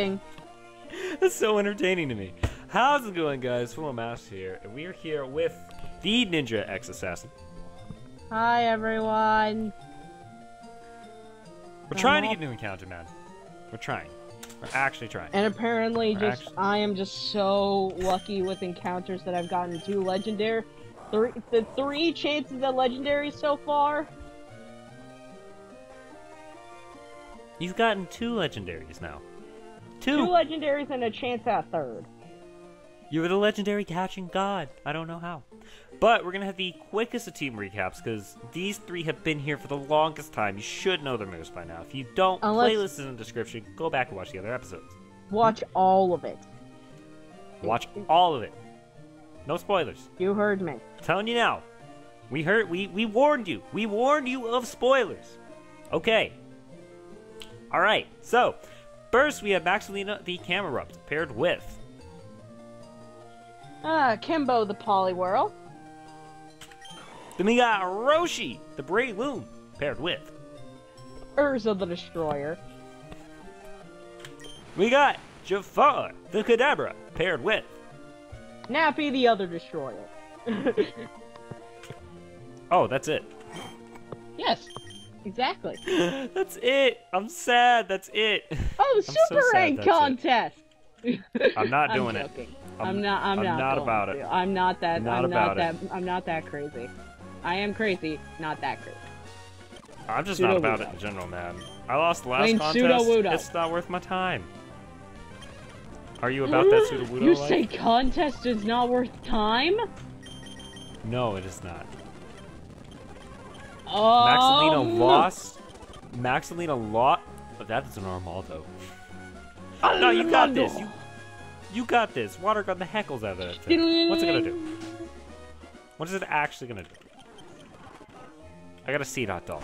Ding. That's so entertaining to me. How's it going, guys? Full of Mask here, and we are here with the Ninja X Assassin. Hi, everyone. We're trying to get a new encounter, man. We're trying. We're actually trying. And apparently, We're just actually- I am just so lucky with encounters that I've gotten two legendary. Three, the three chances at legendary so far. You've gotten two legendaries now. Two Two. legendaries and a chance at third. You were the legendary catching god. I don't know how. But we're gonna have the quickest of team recaps because these three have been here for the longest time. You should know their moves by now. If you don't, uh, Unless- playlist is in the description. Go back and watch the other episodes. Watch all of it. Watch all of it. No spoilers. You heard me. telling you now. We heard we we warned you. We warned you of spoilers. Okay. All right. So, first we have Maxilina the Camerupt paired with Ah, Kimbo the Poliwhirl. then we got Roshi the Brave Loon paired with. Urza the Destroyer. We got Jafar the Kadabra paired with. Nappy the other Destroyer. Oh, that's it. yes, exactly. that's it. I'm sad. That's it. Oh, so Super sad Rank contest. I'm not doing it. I'm- I'm, not. I'm, I'm not. not about it. to. I'm not that. Not I'm about not it. I'm not that crazy. I am crazy, not that crazy. I'm just Pseudo not about Wudo. it in general, man. I lost the last contest. It's not worth my time. Are you about that pseudo You say contest is not worth time? No, it is not. Oh. Maxilina lost. Maxilina lost. Oh, that is an Armaldo. No, you got this. You, you got this. Water got the heckles out of that thing. What's it gonna do? What is it actually gonna do? I got a Seedot doll.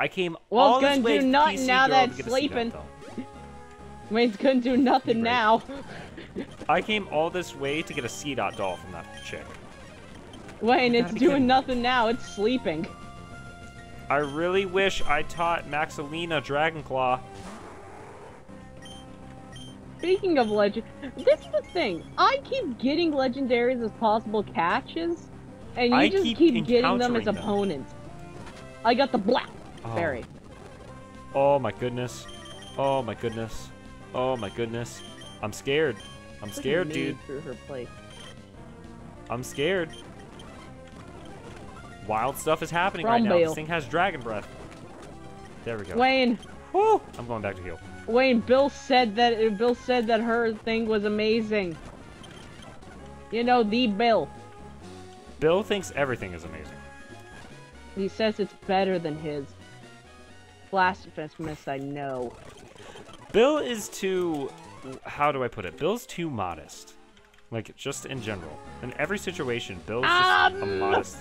I came Well, all it's this gonna way do to nothing now that to it's Seedot sleeping. Wayne's couldn't do nothing now. I came all this way to get a Seedot doll from that chick. Wayne, it's doing kidding. nothing now. It's sleeping. I really wish I taught Maxilina Dragonclaw. Speaking of legend, this is the thing. I keep getting legendaries as possible catches, and you I just keep keep, getting them as encountering them. opponents. I got the black Oh. berry. Oh my goodness. Oh my goodness. Oh my goodness. I'm scared. I'm scared, dude. Through her. I'm scared. Wild stuff is happening right now. This thing has dragon breath. There we go. Wayne, Woo! I'm going back to heal. Wayne, Bill said that Bill said that her thing was amazing. You know, the Bill. Bill thinks everything is amazing. He says it's better than his. Blasphemous, I know. Bill is too. How do I put it? Bill's too modest. Like, just in general. In every situation, Bill's just a Um. modest.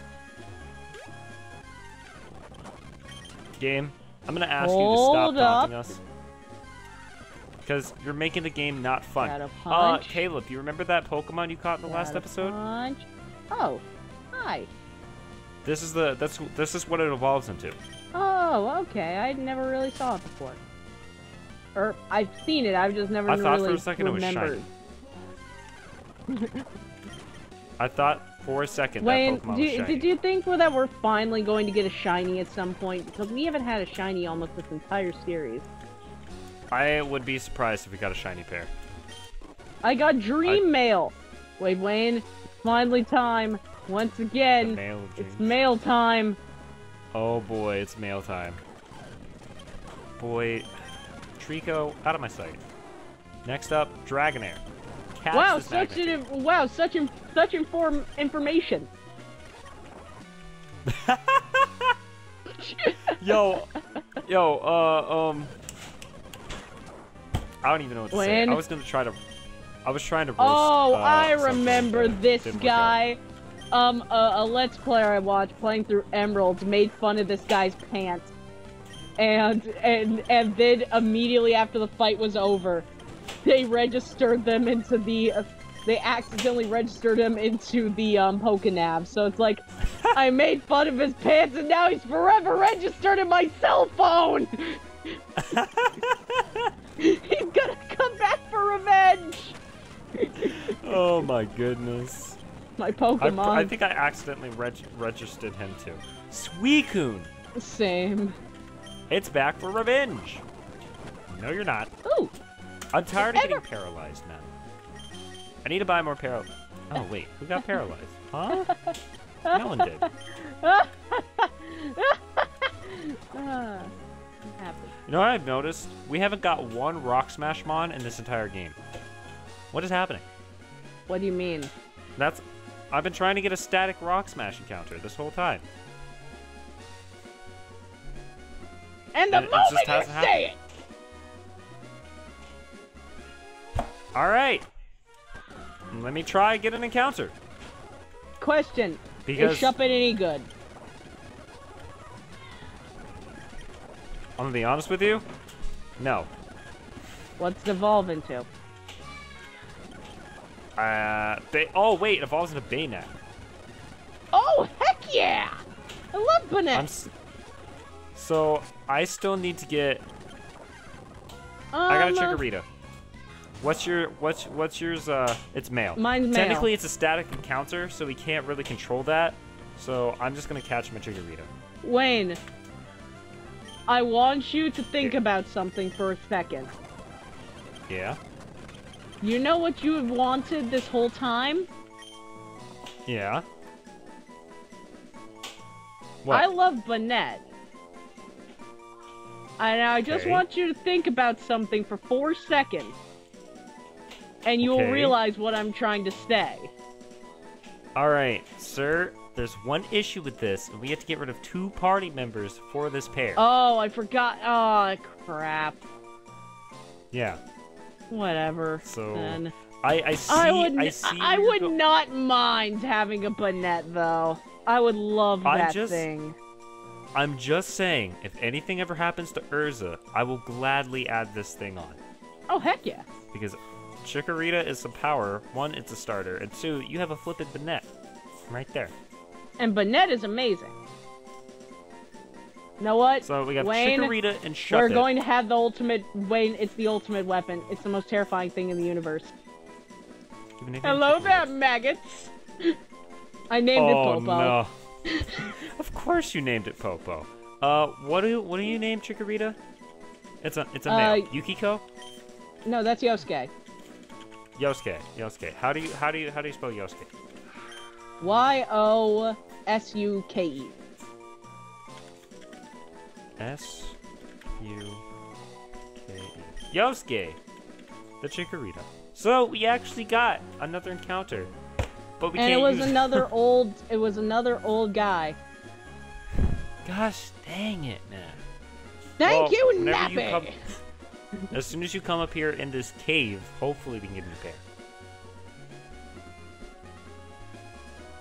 Game, I'm gonna ask you to Hold stop taunting us. Because you're making the game not fun. Uh. Caleb, you remember that Pokemon you caught in the last Got a episode? punch. Oh, hi. This is the that's this is what it evolves into. Oh, okay. I never really saw it before. Or I've seen it. I've just never I thought for really a second it was remembered. I thought for a second Wayne, do, did you think that we're finally going to get a shiny at some point? Because we haven't had a shiny almost this entire series. I would be surprised if we got a shiny pair. I got Dream I- Mail. Wait, Wayne, finally time. Once again, mail it's mail time. Oh boy, it's mail time. Boy, Trico, out of my sight. Next up, Dragonair. Catch wow, such an wow, such in, such inform information. Yo, yo, uh, um, I don't even know what to say. When- I was gonna try to, I was trying to roast. Oh, uh, I remember this didn't work out. guy. Um, a, a Let's Player I watched playing through Emeralds made fun of this guy's pants, and and and then immediately after the fight was over, they registered them into the they accidentally registered him into the um, Pokenav. So it's like, I made fun of his pants and now he's forever registered in my cell phone! he's gonna come back for revenge! oh my goodness. My Pokemon. I, I think I accidentally reg registered him too. Suicune! Same. It's back for revenge! No, you're not. Ooh! I'm tired of getting paralyzed now. I need to buy more paral. Oh, wait. Who got paralyzed? Huh? No one did. You know what I've noticed? We haven't got one Rock Smash Mon in this entire game. What is happening? What do you mean? That's. I've been trying to get a static Rock Smash encounter this whole time. And the And it just you say it, Alright! Let me try get an encounter. question: Because Is Shuppet any good? I'm gonna be honest with you. No. What's it evolve into? Uh, they. Oh wait, it evolves into Banette. Oh heck yeah! I love. S- so I still need to get. um, I got a Chikorita. What's your what's what's yours? Uh, it's male. Mine's male. Technically, it's a static encounter, so we can't really control that. So I'm just gonna catch my Chikorita. Wayne, I want you to think Yeah. about something for a second. Yeah. You know what you have wanted this whole time? Yeah. What? I love Banette. And I just Okay. want you to think about something for four seconds. And you'll Okay. realize what I'm trying to say. All right, sir. There's one issue with this, and we have to get rid of two party members for this pair. Oh, I forgot. Oh, crap. Yeah. Whatever. So, then. I I see. I would. I see. I would not mind having a Banette, though. I would love I'm that just- thing. I'm just saying, if anything ever happens to Urza, I will gladly add this thing on Oh heck yeah. because Chikorita is some power. One, it's a starter, and two, you have a flippin' Banette right there. And Banette is amazing. You know what? So we got Wayne, Chikorita and We're going to have the ultimate Wayne. It's the ultimate weapon. It's the most terrifying thing in the universe. Give me a name Hello there, maggots. I named oh, it Popo. no. of course you named it Popo. Uh, what do you, what do you name Chikorita? It's a it's a Uh, male. Yukiko. No, that's Yosuke. Yosuke. Yosuke. How do you how do you how do you spell Yosuke? Y O S U K E. S U K E. Yosuke, the Chikorita. So we actually got another encounter, but we And can't it was use another old. It was another old guy. Gosh, dang it, man. Thank Well, you, Nappy. As soon as you come up here in this cave, hopefully we can get a new pair.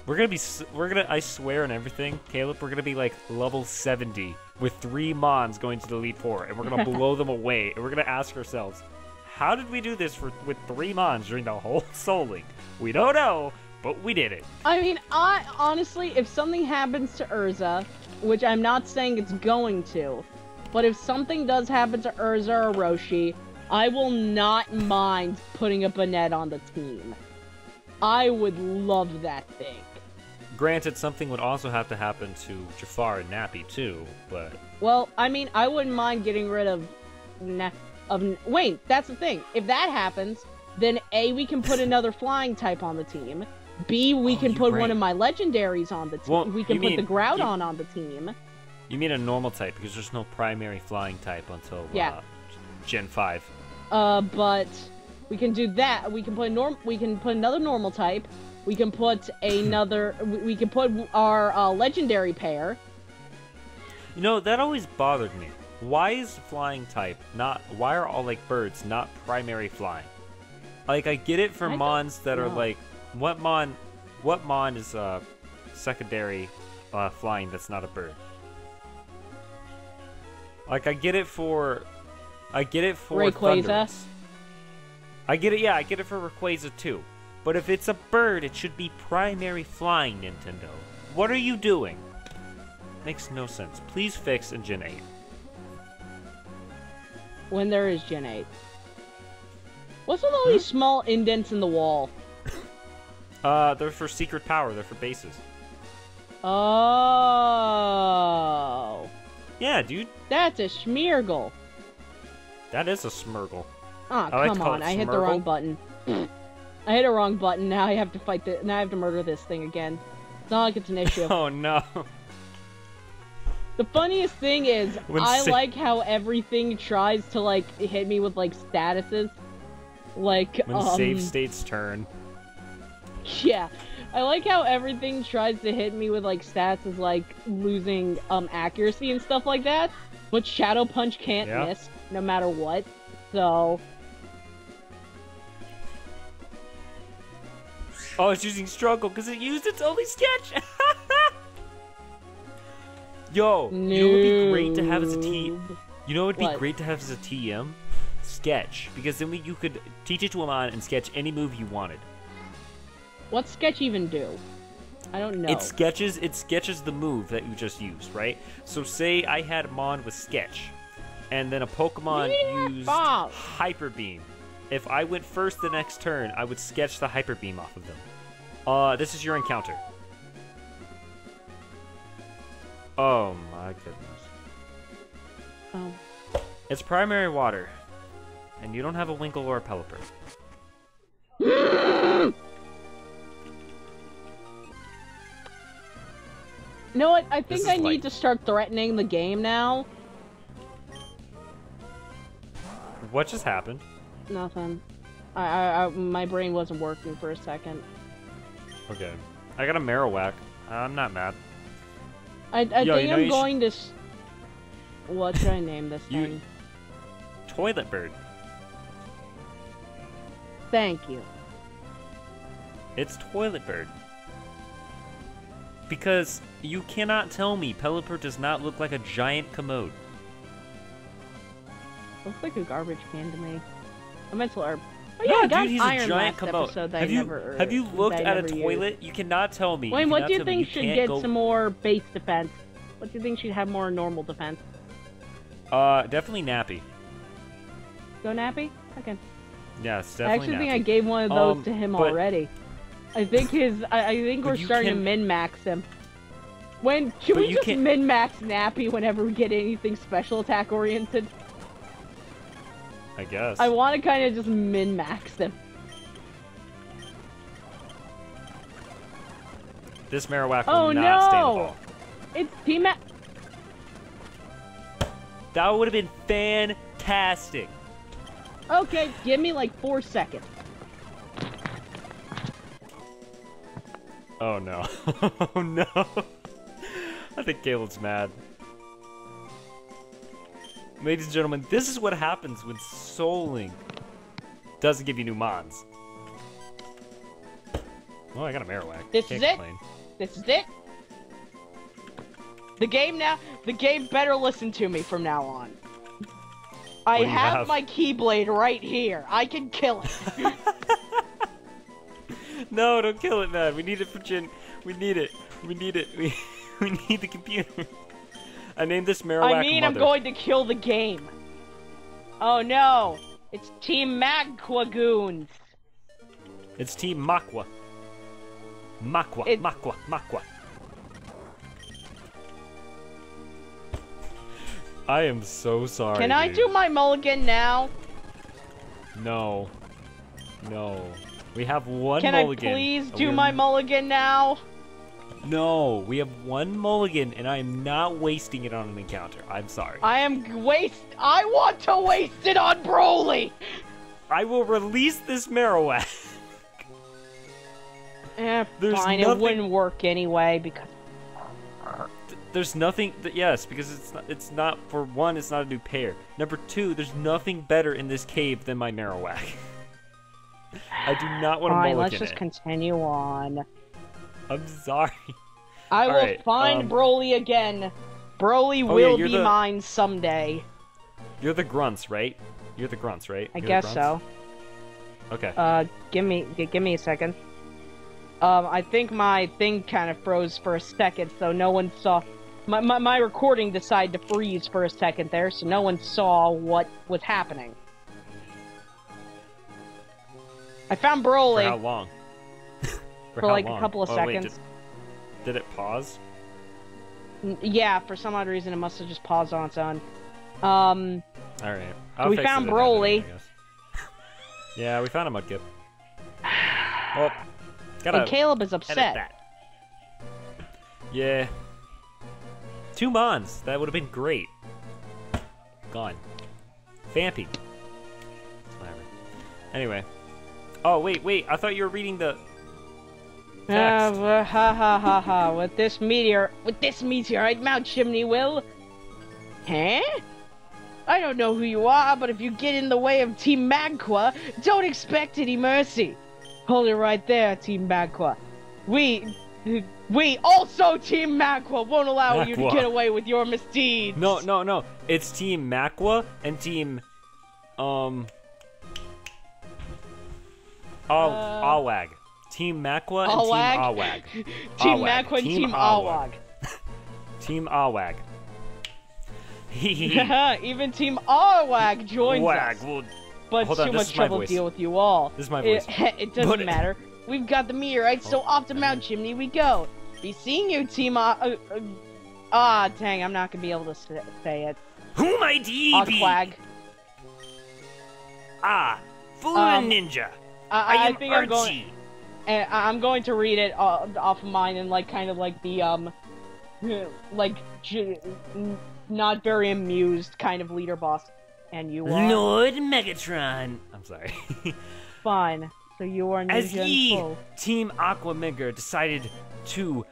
We're gonna be, we're gonna, I swear on everything, Caleb, we're gonna be like level 70 with three Mons going to the Elite Four, and we're gonna blow them away, and we're gonna ask ourselves, how did we do this for with three Mons during the whole Soul Link? We don't know, but we did it. I mean, I honestly, if something happens to Urza, which I'm not saying it's going to, but if something does happen to Urza or Roshi, I will not mind putting a Banette on the team. I would love that thing. Granted, something would also have to happen to Jafar and Nappy too, but Well, I mean, I wouldn't mind getting rid of, Na- of Wayne. That's the thing. If that happens, then A, we can put another flying type on the team. B, we Oh, can put right. one of my legendaries on the team. Well, we can put the mean- Groudon you- on the team. You mean a normal type because there's no primary flying type until Yeah. uh, Gen 5. Uh, but we can do that. We can put norm. We can put another normal type. We can put another. we- we can put our uh, legendary pair. You know, that always bothered me. Why is flying type not why are all like birds not primary flying? Like I get it for I mons that are like what mon what mon is uh secondary uh flying that's not a bird? Like I get it for I get it for Rayquaza? Thundurus. I get it yeah, I get it for Rayquaza too. But if it's a bird, it should be primary flying, Nintendo. What are you doing? Makes no sense. Please fix in Gen 8. When there is Gen 8. What's with all these small indents in the wall? Uh, they're for secret power. They're for bases. Oh. Yeah, dude. That's a Schmeargle. That is a Smurgle. Oh, I like come call on. I hit the wrong button. I hit a wrong button. Now I have to fight the. Now I have to murder this thing again. It's not like it's an issue. Oh no. The funniest thing is, When I like how everything tries to like hit me with like statuses. Like, When um, save state's turn. yeah, I like how everything tries to hit me with like stats as like losing um accuracy and stuff like that. But Shadow Punch can't Yeah. miss no matter what. So Oh, it's using struggle because it used its only sketch. Yo, you know what would be great to have as a T. noob. You know would be What? great to have as a TM? Sketch, because then we, you could teach it to Amon and sketch any move you wanted. What's Sketch even do? I don't know. It sketches it sketches the move that you just used, right? So say I had Mon with sketch, and then a Pokemon Yeah, used. Hyper Beam. If I went first the next turn, I would sketch the Hyper Beam off of them. Uh, this is your encounter. Oh my goodness. Oh. It's primary water, and you don't have a Wingull or a Pelipper. Know what? I think This is I need light. to start threatening the game now. What just happened? Nothing. I, I, I my brain wasn't working for a second. Okay. I got a Marowak. I'm not mad. I, I Yo, think you know I'm you should- going to. S- what should I name this You- thing? Toilet Bird. Thank you. It's Toilet Bird. Because you cannot tell me Pelipper does not look like a giant commode. Looks like a garbage can to me. A meant to learn. Oh yeah, I got dude, he's a giant commode. that have you never. have you looked at a never used. toilet? You cannot tell me. Wayne, what do you think should get go- some more base defense? What do you think should have more normal defense? Uh, definitely Nappy. Go Nappy? Okay. Yes, I definitely actually think I gave one of those Um, to him but- already. I think his. I, I think we're starting to min max him. When can But we just min max Nappy whenever we get anything special attack oriented? I guess. I want to kind of just min max them. This Marowak will Oh not stay in the no! ball. It's Team. That would have been fantastic. okay, give me like four seconds. Oh no. oh no. I think Caleb's mad. Ladies and gentlemen, this is what happens when Soul Link doesn't give you new mons. Oh, I got a Marowak. This Can't is it? This is it. The game now. The game better listen to me from now on. I have, have? my Keyblade right here. I can kill it. No, don't kill it, man. We need it for Jin. We need it. We need it. We, we need the computer. I named this Marowak I mean, I'm going to kill the game. Oh no! It's Team Magquagoons. It's Team Makwa. Makwa, It- Makwa, Makwa. I am so sorry. Can I dude. do my mulligan now? No. No. We have one Can mulligan. I please do my mulligan now? No, we have one mulligan, and I am not wasting it on an encounter. I'm sorry. I am waste. I want to waste it on Broly. I will release this Marowak. Eh, There's fine. It wouldn't work anyway because There's nothing. That, yes, because it's not. It's not. For one, it's not a new pair. Number two, there's nothing better in this cave than my Marowak. I do not want to fine. Let's just it. continue on. I'm sorry. I will Alright, find um, Broly again. Broly Oh, will you're be the- mine someday. You're the grunts, right? You're the grunts, right? I You're guess so. Okay. Uh, give me, g- give me a second. Um, I think my thing kind of froze for a second, so no one saw. My, my, my recording decided to freeze for a second there, so no one saw what was happening. I found Broly. For how long? For how like long? a couple of Oh, wait, seconds. Did it pause? Yeah, for some odd reason it must have just paused on its own. Um, All right. So we found Broly. yeah, we found a mudkip. Well, gotta and Caleb is upset. that. Yeah. Two Mons. That would have been great. Gone. Vampy. Whatever. Anyway. Oh, wait, wait. I thought you were reading the... Ah, ha ha ha ha! With this meteor, with this meteorite, Mount Chimney will. Huh? I don't know who you are, but if you get in the way of Team Magqua, don't expect any mercy. Hold it right there, Team Magqua. We, we also Team Magqua won't allow you to get away with your misdeeds. No, no, no. It's Team Makwa and Team... Um... Aw- Uh, Awag. Team Makwa and Awag? Team Awag. Team Awag. Magqua and Team Team Awag. Awag. Team Awag. Even Team Awag joins Wag. us. Well, But Hold too on, much trouble to deal with you all. This is my It, voice. it doesn't But it- matter. We've got the meteorite, so Oh, off to Mount Chimney we go. Be seeing you, Team. Uh, uh, uh, ah, dang, I'm not gonna be able to say it. Who might he be? Aquag. Ah, full Um, ninja. I, I, I am think I'm going. And I- I'm going to read it uh, off of mine and like kind of like the um, like not very amused kind of leader boss. And you are Lord Megatron. I'm sorry. fine. So you are As ye, full. Team Aquamega decided to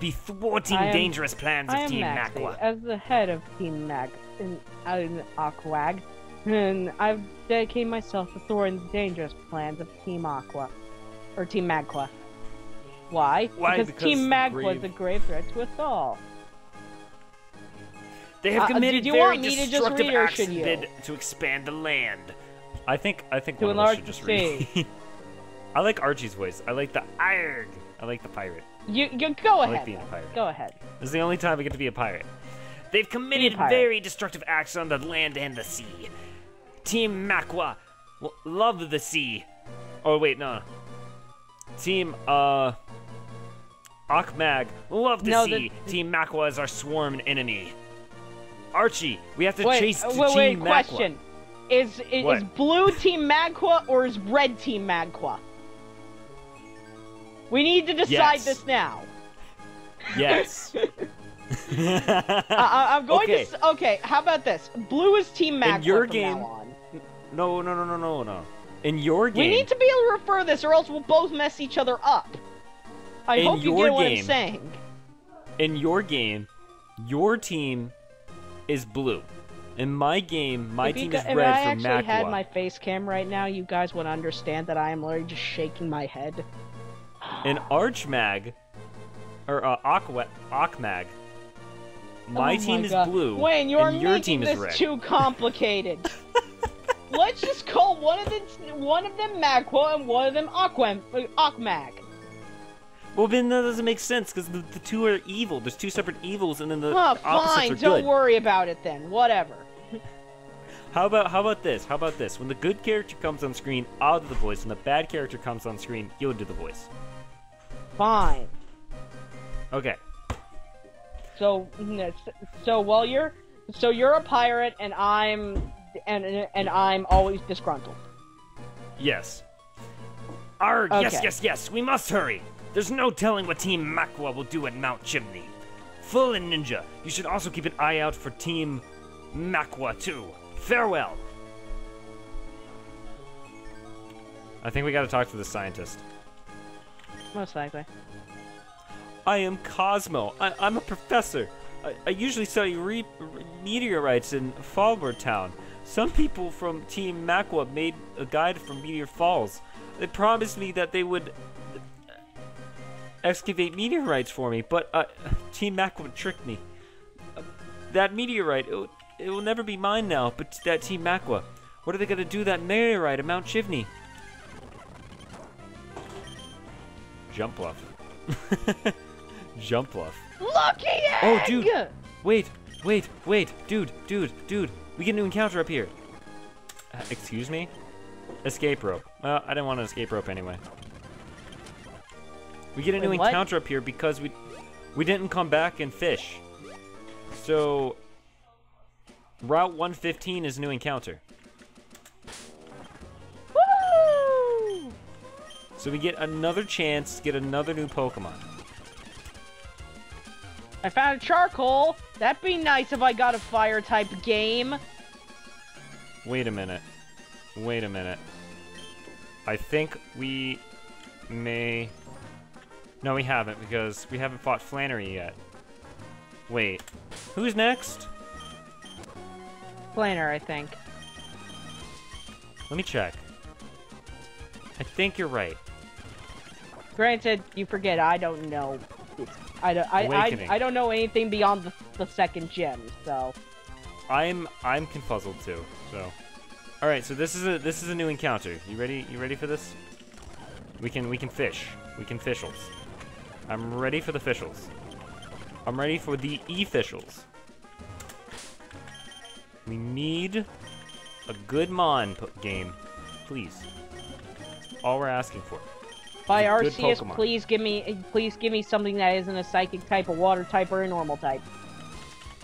be thwarting am- dangerous plans of I am Team Maxie, Makwa. as the head of Team Mag in, in Aquag, and I've dedicated myself to thwarting the dangerous plans of Team Aqua, or Team Magqua. Why? Why? Because, Because Team the Magqua grave- is a grave threat to us all. They have Uh, committed did you very want me to just destructive read or acts should you? bid to expand the land. I think I think To one of us should the just read. I like Archie's voice. I like the Irg. I like the pirate. You, you go I ahead. like being a pirate. Go ahead. This is the only time we get to be a pirate. They've committed pirate. very destructive acts on the land and the sea. Team Makwa l- love the sea. Oh wait, no. Team uh Akmag love to No, sea. the- Team Makwa is our sworn enemy. Archie, we have to Wait, chase uh, wait, wait, Team Makwa. question. Is, is, is blue Team Magqua or is red Team Magqua? We need to decide Yes. this now. Yes. I, I- I'm going Okay. to. Okay, how about this? Blue is Team Magqua your from game- now on. no, no, no, no, no, no. In your game, We need to be able to refer this, or else we'll both mess each other up. I In hope you get what I'm saying. in your game, your team is blue. In my game, my if you team is if red I for actually Makwa. had my face cam right now, you guys would understand that I am literally just shaking my head. In Archmag, or uh, Aqua, Akmag, my Oh team is blue, Wayne, you're and your team is red. too complicated. Let's just call one of them one of them Magqua and one of them Aquam uh, Aquamag. Well, then that doesn't make sense because the, the two are evil. There's two separate evils, and then the Oh, opposites fine. Don't good. worry about it then. Whatever. How about how about this? How about this? When the good character comes on screen, I'll do the voice. When the bad character comes on screen, you'll do the voice. Fine. Okay. So, so while you're, so you're a pirate, and I'm, and and I'm always disgruntled. Yes. Arg, yes, Okay. yes, yes, we must hurry. There's no telling what Team Makwa will do at Mount Chimney. Full and Ninja, you should also keep an eye out for Team Makwa, too. Farewell. I think we gotta talk to the scientist. Most likely. I am Cozmo. I, I'm a professor. I, I usually study re- re- meteorites in Fallarbor Town. Some people from Team Makwa made a guide for Meteor Falls. They promised me that they would uh, excavate meteorites for me, but uh, Team Makwa tricked me. Uh, that meteorite, it, will- it will never be mine now, but that Team Makwa. What are they gonna do that meteorite at Mount Chimney? Jump bluff. Jump bluff. Lucky egg! Oh, dude. Wait, wait, wait, dude, dude, dude. We get a new encounter up here. Uh, excuse me? Escape rope. Well, I didn't want an escape rope anyway. We get a new what? encounter up here because we we didn't come back and fish. So Route 115 is a new encounter. Woo! So we get another chance to get another new Pokemon. I found a charcoal. That'd be nice if I got a fire type game. Wait a minute. Wait a minute. I think we may... No, we haven't, because we haven't fought Flannery yet. Wait. Who's next? Flannery, I think. Let me check. I think you're right. Granted, you forget, I don't know. I don't, I, I, I don't know anything beyond the, the second gym, so. I'm I'm confuzzled too. So, all right. So this is a this is a new encounter. You ready? You ready for this? We can we can fish. We can fishels. I'm ready for the fishels. I'm ready for the e-fishels. We need a good Mon game, please. All we're asking for. By Good Arceus, Pokemon. please give me, please give me something that isn't a psychic type, a water type, or a normal type.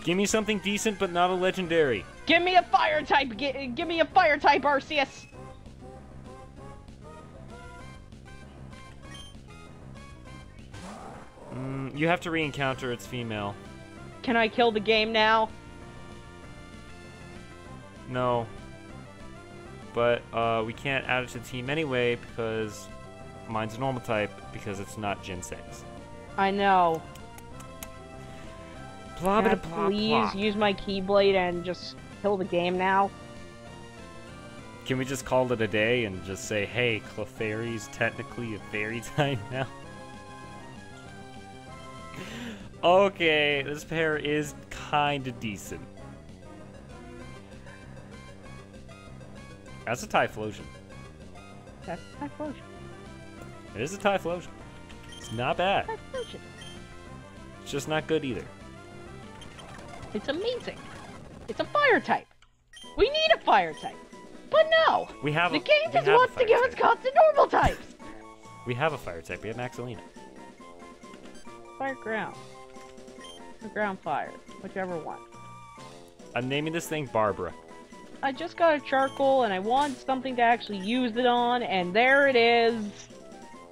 Give me something decent, but not a legendary. Give me a fire type. Gi give me a fire type, Arceus. Mm, you have to re-encounter its female. Can I kill the game now? No. But uh, we can't add it to the team anyway because mine's a normal type because it's not Gen 6. I know. Blah, blah, blah, please use my Keyblade and just kill the game now? Can we just call it a day and just say, hey, Clefairy's technically a fairy type now? okay, this pair is kinda decent. That's a Typhlosion. That's Typhlosion. It is a Typhlosion. It's not bad. Typhlosion. It's just not good either. It's amazing. It's a fire type. We need a fire type. But no! We have The a, game just wants to give us type. constant normal types! We have a fire type. We have Maxilina. Fire ground. Or ground fire. Whichever one. I'm naming this thing Barbara. I just got a charcoal and I want something to actually use it on, and there it is.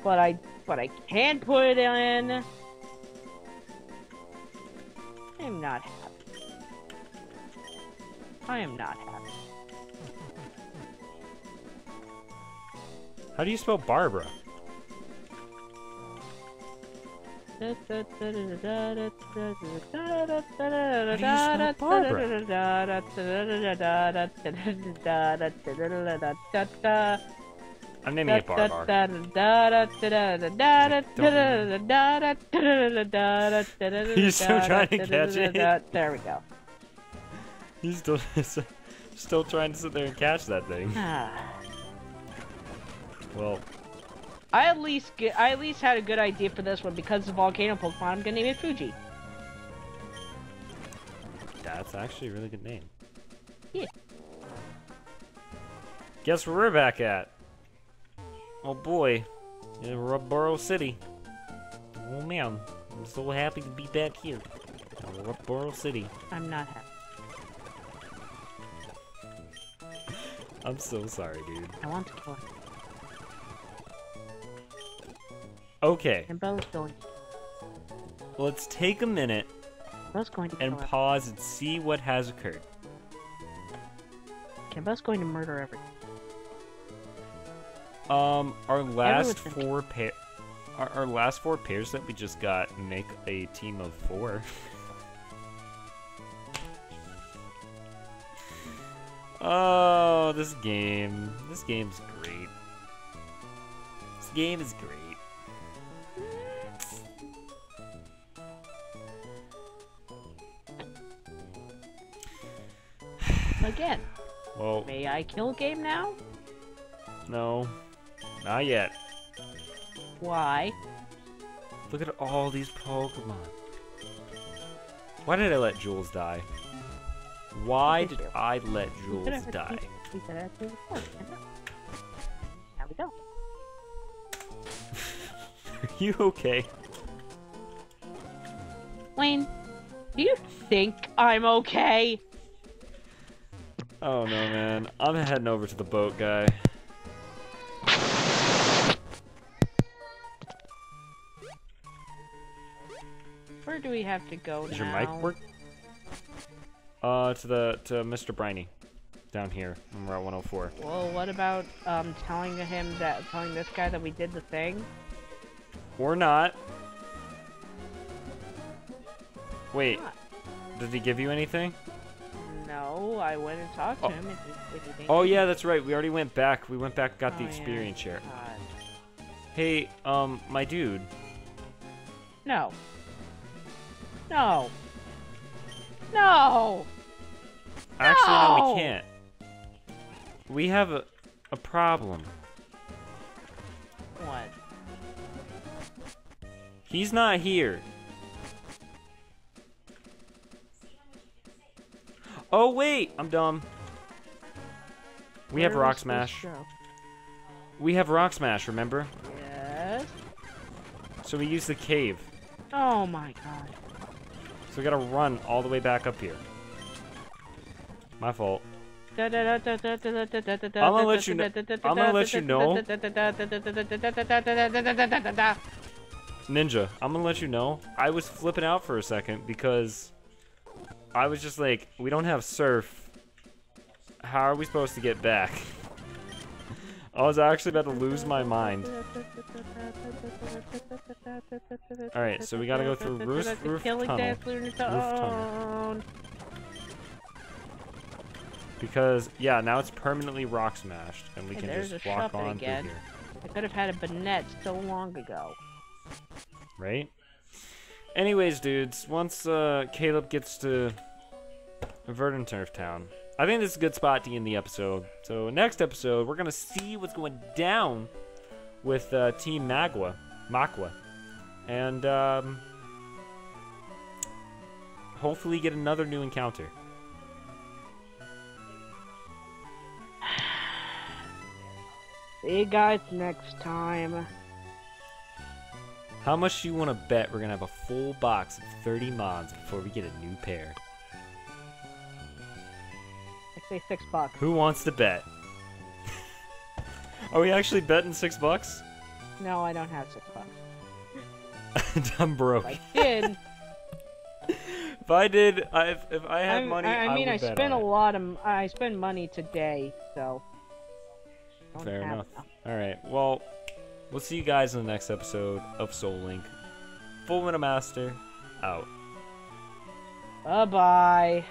But I but I can't put it in. I'm not happy. I am not happy. How do you spell Barbara? I'm naming it Barbar. He's still trying to catch it. There we go. He's still still trying to sit there and catch that thing. Well, I at least get, I at least had a good idea for this one because the volcano Pokemon. I'm gonna name it Fuji. that's actually a really good name. Yeah. Guess where we're back at? Oh boy, in Rustboro City. Oh man, I'm so happy to be back here. in Rustboro City. I'm not happy. I'm so sorry, dude. I want to kill him. Okay, And Bella's going. let's take a minute Bella's going to and him. pause and see what has occurred. Kimba's going to murder everything. Um, our last four pair, our, our last four pairs that we just got make a team of four. oh, this game, this game's great. This game is great. Again, Well, may I kill game now? no, not yet. Why? Look at all these Pokemon. Why did I let Jules die? Why did I let Jules die? We could have before. Now we don't. Are you okay? Wayne, do you think I'm okay? Oh no, man. I'm heading over to the boat, guy. We have to go Does now? your mic work? Uh, to the to Mr. Briny, down here on Route 104. Well, what about um telling him that telling this guy that we did the thing? Or not. Wait, What? did he give you anything? No, I went and talked Oh. to him. If he, if he Oh yeah, that's right. We already went back. We went back, got the Oh, yeah. experience share. God. Hey, um, my dude. No. No. No. Actually, no, No! we can't. We have a a problem. What? He's not here. Oh wait, I'm dumb. We have Where are Rock Smash. We have Rock Smash, remember? Yes. So we use the cave. Oh my god. So we gotta run all the way back up here. My fault. I'm gonna let you kn- I'm gonna let you know. Ninja, I'm gonna let you know. I was flipping out for a second because I was just like, we don't have surf. How are we supposed to get back? I was actually about to lose my mind. Alright, so we gotta go through roof- roof tunnel. In tunnel. Because, yeah, now it's permanently rock smashed, and we Hey, can just walk on again. through here. I could have had a Banette so long ago. right? Anyways, dudes, once uh, Caleb gets to Verdanturf Town, I think this is a good spot to end the episode. So next episode, we're gonna see what's going down with uh, Team Magua, Makwa, and um, hopefully get another new encounter. See you guys next time. How much do you want to bet we're gonna have a full box of 30 mods before we get a new pair? I say six bucks. Who wants to bet? Are we actually betting six bucks? No, I don't have six bucks. I'm broke. If I did, If I did, I, if, if I had I, money, I, I mean, I bet spent a it. lot of, I spend money today, so. Fair enough. enough. All right. Well, we'll see you guys in the next episode of Soul Link. Full Master out. Bye bye.